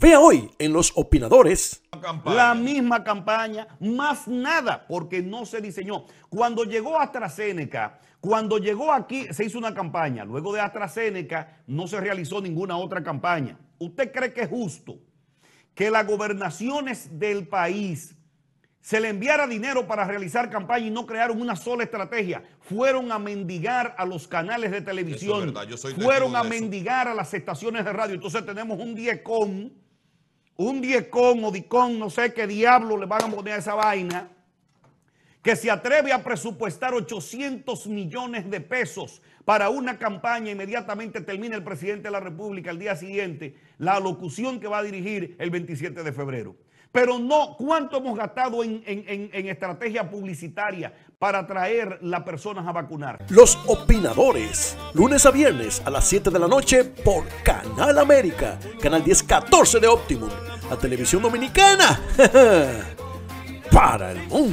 Vea hoy en Los Opinadores. La misma campaña, más nada, porque no se diseñó. Cuando llegó AstraZeneca, cuando llegó aquí, se hizo una campaña. Luego de AstraZeneca, no se realizó ninguna otra campaña. ¿Usted cree que es justo que las gobernaciones del país se le enviara dinero para realizar campaña y no crearon una sola estrategia. Fueron a mendigar a los canales de televisión. fueron a mendigar a las estaciones de radio. Entonces tenemos un diecón, un diecón o dicón, no sé qué diablo le van a poner a esa vaina, que se atreve a presupuestar 800 millones de pesos para una campaña, inmediatamente termina el presidente de la República el día siguiente, la alocución que va a dirigir el 27 de febrero. Pero no, ¿cuánto hemos gastado en, estrategia publicitaria para traer las personas a vacunar? Los opinadores, lunes a viernes a las 7 de la noche por Canal América, Canal 1014 de Optimum, la televisión dominicana, para el mundo.